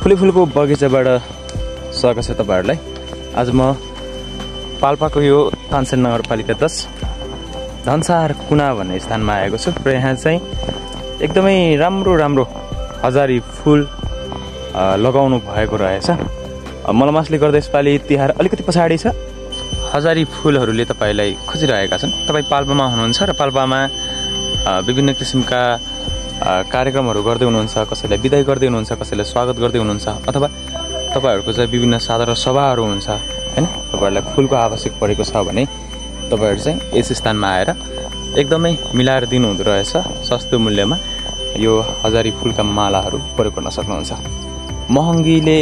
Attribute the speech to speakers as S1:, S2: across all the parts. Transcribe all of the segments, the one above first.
S1: फुले फुलको बगैँचाबाट स्वागत छ तपाईँहरूलाई। आज म पाल्पाको यो तानसेन नगरपालिका दस धनसार कुना भन्ने स्थानमा आएको छु र यहाँ चाहिँ एकदमै राम्रो राम्रो हजारी फुल लगाउनु भएको रहेछ। मलमासले गर्दा यसपालि तिहार अलिकति पछाडि छ। हजारी फुलहरूले तपाईँलाई खोजिरहेका छन्। तपाईँ पाल्पामा हुनुहुन्छ र पाल्पामा विभिन्न किसिमका कार्यक्रमहरू गर्दै हुनुहुन्छ कसैलाई विदाय गर्दै हुनुहुन्छ कसैलाई स्वागत गर्दै हुनुहुन्छ अथवा तपाईँहरूको चाहिँ विभिन्न साधारण सभाहरू हुन्छ होइन? तपाईँहरूलाई फुलको आवश्यक परेको छ भने तपाईँहरू चाहिँ यस स्थानमा आएर एकदमै मिलाएर दिनुहुँदो रहेछ सस्तो मूल्यमा यो हजारी फुलका मालाहरू प्रयोग गर्न सक्नुहुन्छ। महँगीले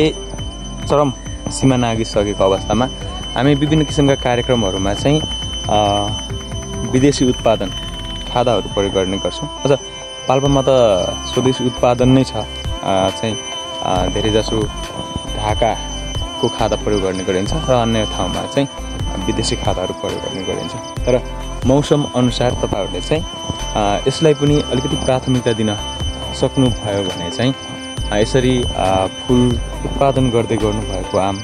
S1: चरम सीमा नागिसकेको अवस्थामा हामी विभिन्न किसिमका कार्यक्रमहरूमा चाहिँ विदेशी उत्पादन खादाहरू प्रयोग गर्ने गर्छौँ। अझ पाल्पामा त स्वदेशी उत्पादन नै छ। चाहिँ धेरैजसो ढाकाको खादा प्रयोग गर्ने गरिन्छ र अन्य ठाउँमा चाहिँ विदेशी खादाहरू प्रयोग गर्ने गरिन्छ। तर मौसम अनुसार तपाईँहरूले चाहिँ यसलाई पनि अलिकति प्राथमिकता दिन सक्नुभयो भने चाहिँ यसरी फुल उत्पादन गर्दै गर्नुभएको आम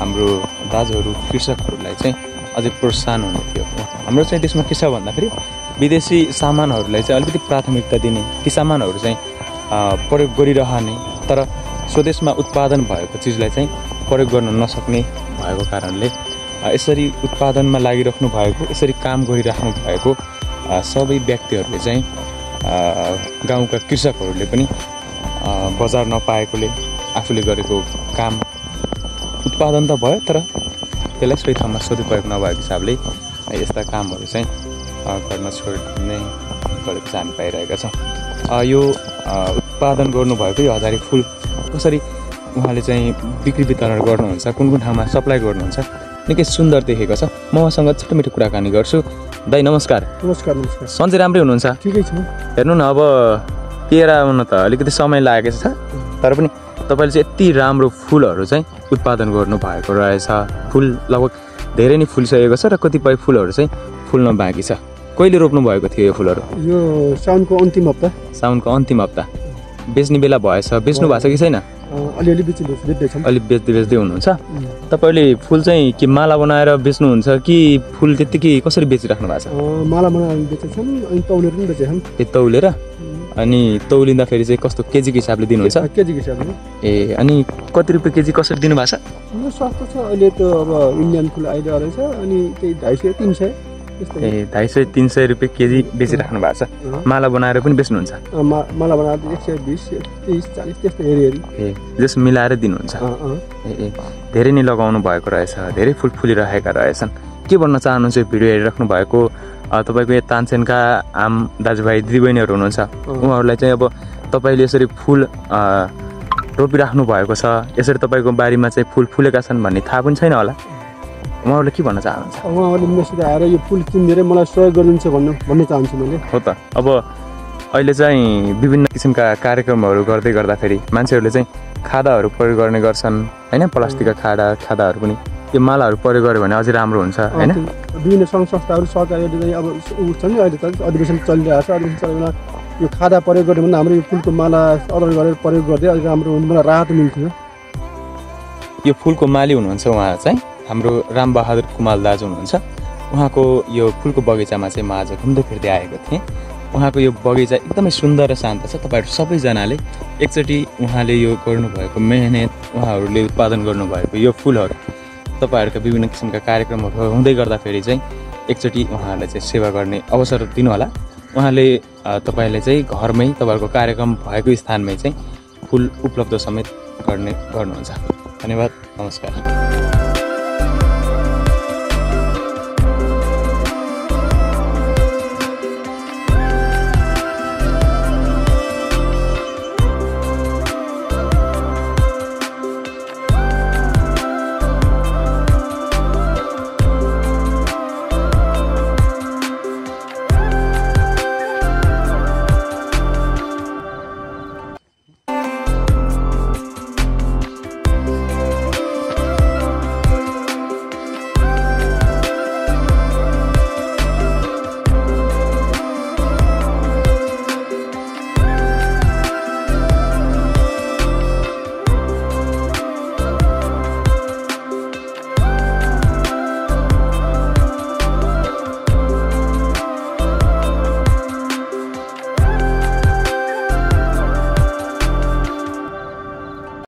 S1: हाम्रो दाजुहरू कृषकहरूलाई चाहिँ अझै प्रोत्साहन हुने थियो। हाम्रो चाहिँ त्यसमा के छ भन्दाखेरि विदेशी सामानहरूलाई चाहिँ अलिकति प्राथमिकता दिने ती सामानहरू चाहिँ प्रयोग गरिरहने तर स्वदेशमा उत्पादन भएको चिजलाई चाहिँ प्रयोग गर्न नसक्ने भएको कारणले यसरी उत्पादनमा लागिराख्नु भएको यसरी काम गरिराख्नु भएको सबै व्यक्तिहरूले चाहिँ गाउँका कृषकहरूले पनि बजार नपाएकोले आफूले गरेको काम उत्पादन त भयो तर त्यसलाई सही ठाउँमा सदुपयोग नभएको हिसाबले यस्ता कामहरू चाहिँ गर्न छोड्ने गरेको चाहिँ हामी पाइरहेका छौँ। यो उत्पादन गर्नुभएको यो हजारी फुल कसरी उहाँले चाहिँ बिक्री वितरण गर्नुहुन्छ कुन कुन ठाउँमा सप्लाई गर्नुहुन्छ निकै सुन्दर देखेको छ। म उहाँसँग छिटोमिठो कुराकानी गर्छु। दाइ नमस्कार।
S2: नमस्कार नमस्कार।
S1: सन्चै राम्रै हुनुहुन्छ?
S2: ठिकै छु।
S1: हेर्नु न अब पिएर आउन त अलिकति समय लागेको छ तर पनि तपाईँले चाहिँ यति राम्रो फुलहरू चाहिँ उत्पादन गर्नुभएको रहेछ। फुल लगभग धेरै नै फुलिसकेको छ र कतिपय फुलहरू चाहिँ फुल्न बाँकी छ। कहिले रोप्नु भएको थियो यो फुलहरू?
S2: यो साउनको अन्तिम हप्ता।
S1: साउनको अन्तिम हप्ता। बेच्ने बेला भएछ। बेच्नु भएको छ कि छैन?
S2: अलिअलि
S1: अलिक बेच्दै बेच्दै हुनुहुन्छ। तपाईँले फुल चाहिँ के माला बनाएर बेच्नुहुन्छ कि फुल त्यत्तिकै कसरी बेचिराख्नु भएको छ?
S2: माला बनाएर बेचेछौँ अनि तौलेर पनि बेचेछौँ
S1: ए तौलेर? अनि तौलिँदाखेरि चाहिँ कस्तो केजीको हिसाबले दिनुहुन्छ?
S2: केजीको हिसाबले।
S1: ए अनि कति रुपियाँ केजी कसरी दिनुभएको छ?
S2: सस्तो छ अहिले त अब इन्डियन फुल अहिले रहेछ अनि त्यही ढाई सय तिन सय।
S1: ए ढाई सय तिन सय रुपियाँ केजी बेचिराख्नु भएको छ। माला बनाएर पनि बेच्नुहुन्छ।
S2: माला बनाएर एक सय बिस तिस चालिस त्यस्तो हेरी हेरी
S1: ए जस मिलाएर दिनुहुन्छ। ए ए धेरै नै लगाउनु भएको रहेछ। धेरै फुल फुलिरहेका रहेछन्। के भन्न चाहनुहुन्छ यो भिडियो हेरिराख्नु भएको? तपाईँको यो तानसेनका आम दाजुभाइ दिदीबहिनीहरू हुनुहुन्छ। उहाँहरूलाई चाहिँ अब तपाईँले यसरी फुल रोपिराख्नु भएको छ। यसरी तपाईँको बारीमा चाहिँ फुल फुलेका छन् भन्ने थाहा पनि छैन होला। उहाँहरूले के भन्न चाहनुहुन्छ?
S2: उहाँहरूले मसित आएर यो फुल किनिदिएर मलाई सहयोग गरिदिन्छ भन्नु भन्न चाहन्छु मैले।
S1: हो त। अब अहिले चाहिँ विभिन्न किसिमका कार्यक्रमहरू गर्दै गर्दाखेरि मान्छेहरूले चाहिँ खादाहरू प्रयोग गर्ने गर्छन् होइन? प्लास्टिकका खाडा खादाहरू पनि। यो मालाहरू प्रयोग गर्यो भने अझै राम्रो हुन्छ होइन?
S2: त्यो विभिन्न सङ्घ संस्थाहरू सरकारहरूले चाहिँ अब ऊ छ नि अहिले त अधिवेशन चलिरहेको छ। अधिवेशन बेला यो खादा प्रयोग गर्यो भने हाम्रो यो फुलको माला अर्डर गरेर प्रयोग गर्दै अलिक राम्रो हुन्थ्यो मलाई राहत मिल्थ्यो।
S1: यो फुलको माली हुनुहुन्छ उहाँ चाहिँ? हाम्रो रामबहादुर कुमाल दाजु हुनुहुन्छ। उहाँको यो फुलको बगैँचामा चाहिँ म आज घुम्दै फिर्दै आएको थिएँ। उहाँको यो बगैँचा एकदमै सुन्दर र शान्त छ। तपाईँहरू सबैजनाले एकचोटि उहाँले यो गर्नुभएको मेहनत उहाँहरूले उत्पादन गर्नुभएको यो फुलहरू तपाईँहरूका विभिन्न किसिमका कार्यक्रमहरू हुँदै गर्दाखेरि चाहिँ एकचोटि उहाँहरूलाई चाहिँ सेवा गर्ने अवसर दिनुहोला। उहाँले तपाईँले चाहिँ घरमै तपाईँहरूको कार्यक्रम भएको स्थानमै चाहिँ फुल उपलब्ध समेत गर्ने गर्नुहुन्छ। धन्यवाद नमस्कार।